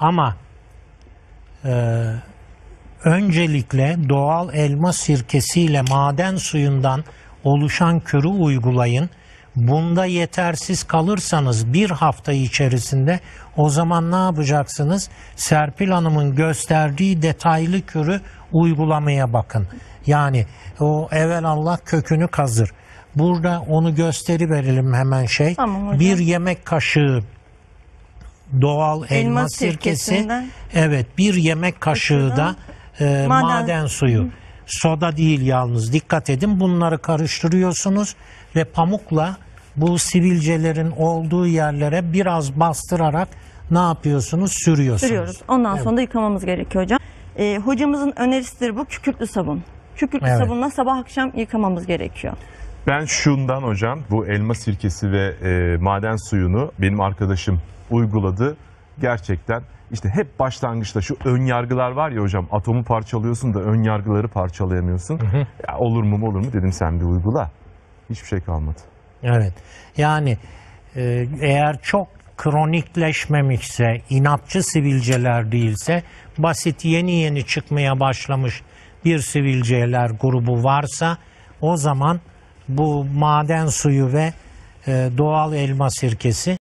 Ama e, öncelikle doğal elma sirkesiyle maden suyundan oluşan kürü uygulayın. Bunda yetersiz kalırsanız bir hafta içerisinde o zaman ne yapacaksınız? Serpil Hanım'ın gösterdiği detaylı kürü uygulamaya bakın. Yani o evvel Allah kökünü kazır. Burada onu gösteri verelim hemen şey. Tamam hocam. Bir yemek kaşığı doğal elma, Elma sirkesi. Evet, bir yemek kaşığı da e, maden, Maden- suyu. Soda değil yalnız. Dikkat edin. Bunları karıştırıyorsunuz ve pamukla bu sivilcelerin olduğu yerlere biraz bastırarak ne yapıyorsunuz? Sürüyorsunuz. Sürüyoruz. Ondan sonra da yıkamamız gerekiyor hocam. Ee, hocamızın önerisidir bu kükürtlü sabun. Kükürtlü Evet. sabunla sabah akşam yıkamamız gerekiyor. Ben şundan hocam bu elma sirkesi ve e, maden suyunu benim arkadaşım uyguladı. Gerçekten işte hep başlangıçta şu ön yargılar var ya hocam atomu parçalıyorsun da ön yargıları parçalayamıyorsun. Ya olur mu olur mu dedim sen bir uygula. Hiçbir şey kalmadı. Evet. Yani e, eğer çok kronikleşmemişse, inatçı sivilceler değilse, basit yeni yeni çıkmaya başlamış bir sivilceler grubu varsa o zaman bu maden suyu ve e, doğal elma sirkesi